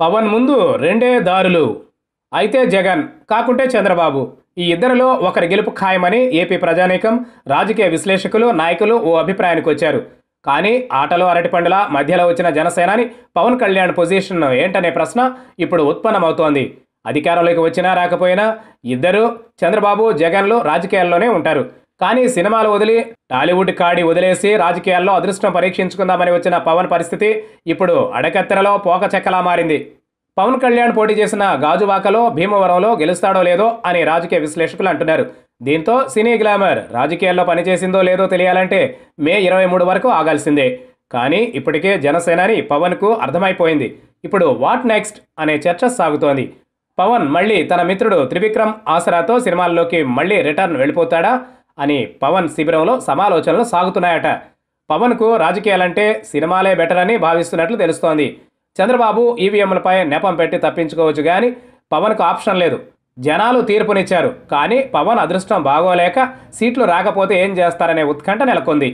పవన్ ముందు రెండే దారులు. అయితే జగన్ కాకుంటే చంద్రబాబు. ఈ ఇద్దరిలో ఒకరి గెలుపు ఖాయమని ఏపీ ప్రజానీకం రాజకీయ విశ్లేషకులు నాయకులు ఓ అభిప్రాయానికి వచ్చారు. కానీ ఆటలో అరటిపండుల మధ్యలో వచ్చిన జనసేనాని పవన్ కళ్యాణ్ పొజిషన్ ఏంటనే ప్రశ్న ఇప్పుడు ఉత్పన్నమవుతోంది. అధికారంలోకి వచ్చినా రాకపోయినా ఇద్దరు చంద్రబాబు జగన్లు రాజకీయాల్లోనే ఉంటారు. కానీ సినిమాలు వదిలి టాలీవుడ్ కాడి వదిలేసి రాజకీయాల్లో అదృష్టం పరీక్షించుకుందామని వచ్చిన పవన్ పరిస్థితి ఇప్పుడు అడకత్తెరలో పోక చెక్కలా మారింది. పవన్ కళ్యాణ్ పోటీ చేసిన గాజువాకలో భీమవరంలో గెలుస్తాడో లేదో అని రాజకీయ విశ్లేషకులు అంటున్నారు. దీంతో సినీ గ్లామర్ రాజకీయాల్లో పనిచేసిందో లేదో తెలియాలంటే మే ఇరవై మూడు వరకు ఆగాల్సిందే. కానీ ఇప్పటికే జనసేనాని పవన్కు అర్థమైపోయింది. ఇప్పుడు వాట్ నెక్స్ట్ అనే చర్చ సాగుతోంది. పవన్ మళ్ళీ తన మిత్రుడు త్రివిక్రమ్ ఆసరాతో సినిమాల్లోకి మళ్ళీ రిటర్న్ వెళ్ళిపోతాడా? అని పవన్ శిబిరంలో సమాలోచనలు సాగుతున్నాయట. పవన్కు రాజకీయాలంటే సినిమాలే బెటర్ అని భావిస్తున్నట్లు తెలుస్తోంది. చంద్రబాబు ఈవీఎంలపై నెపం పెట్టి తప్పించుకోవచ్చు కానీ పవన్కు ఆప్షన్ లేదు. జనాలు తీర్పునిచ్చారు. కానీ పవన్ అదృష్టం బాగోలేక సీట్లు రాకపోతే ఏం చేస్తారనే ఉత్కంఠ నెలకొంది.